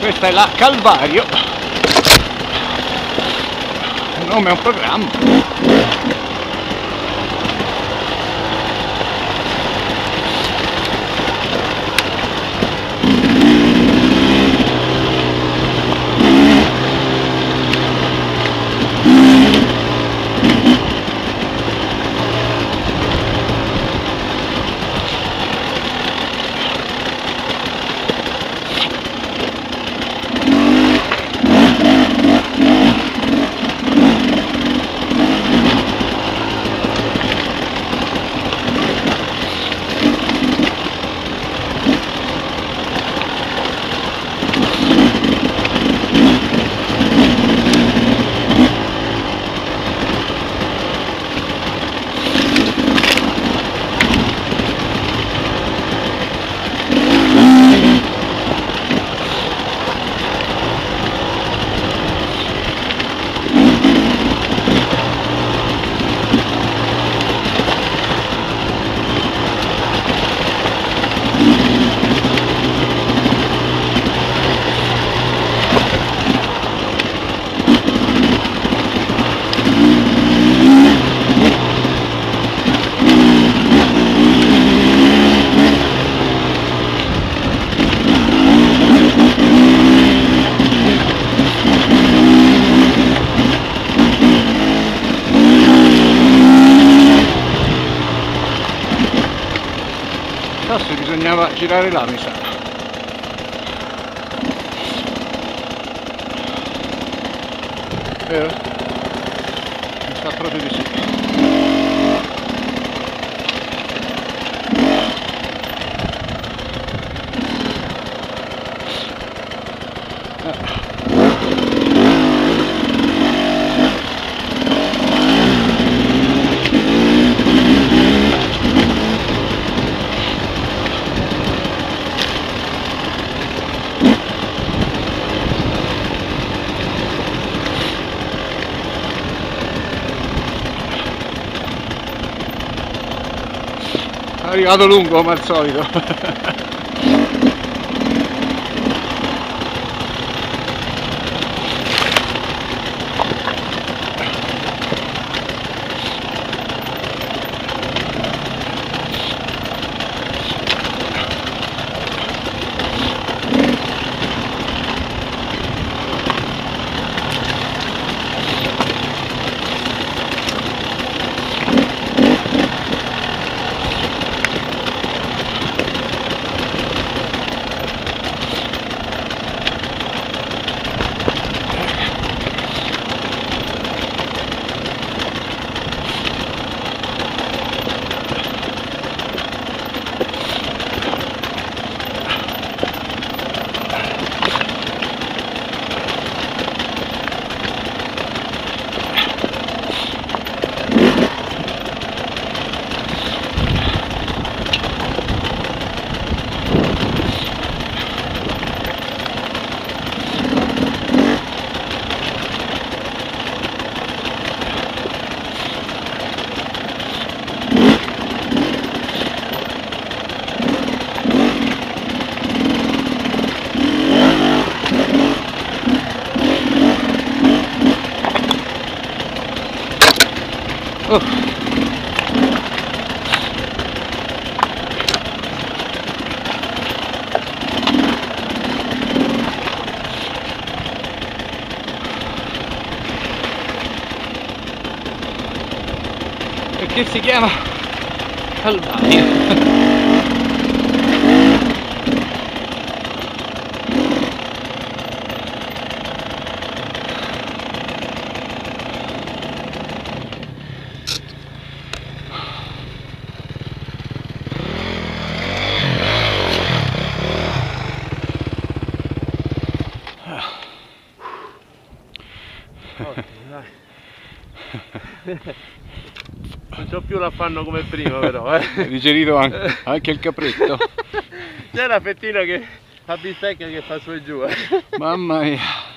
questa è la Calvario. Il nome è un programma bisognava girare là mi sa vero? mi sa proprio di sì arrivato lungo come al solito Oh. E che si chiama Calvario. Non c'ho più l'affanno come prima però, eh. Digerito anche, anche il capretto? C'è la fettina che a bistecca che fa su e giù, eh. Mamma mia.